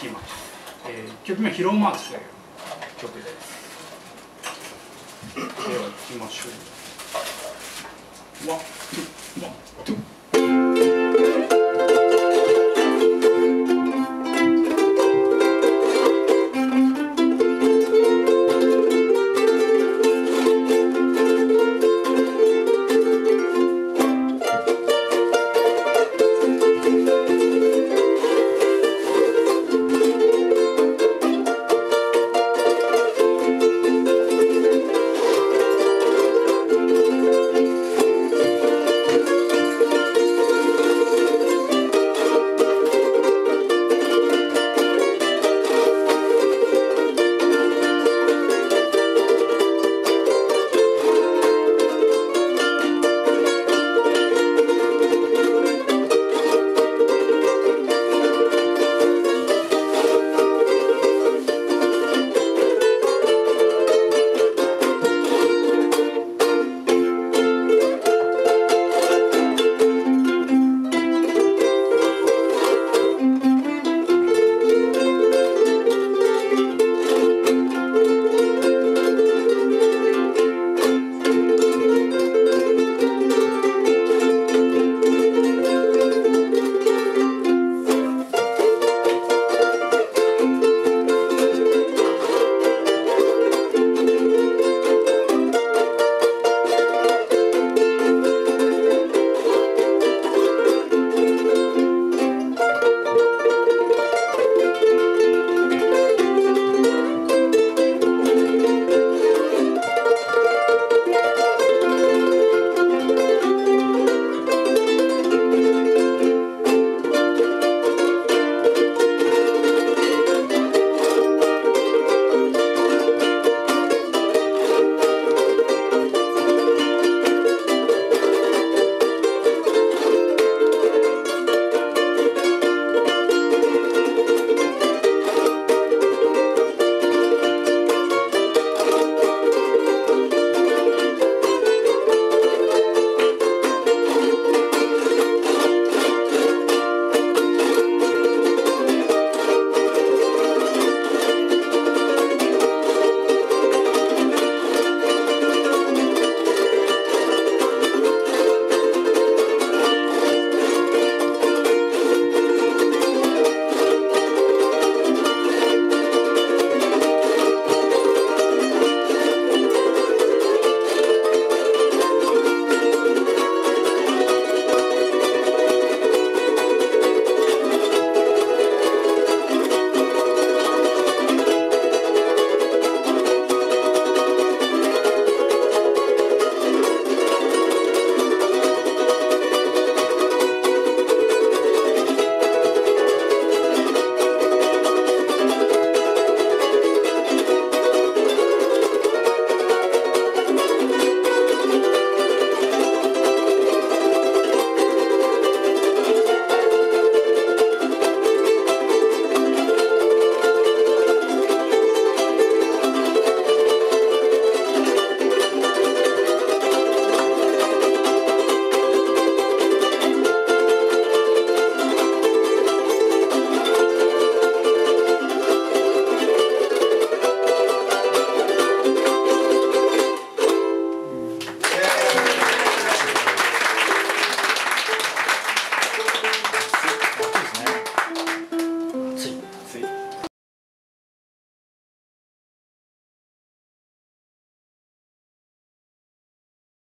きます、えー、曲名「ヒローマーチ」という曲です。では聴きましょう。ワンツーワンツー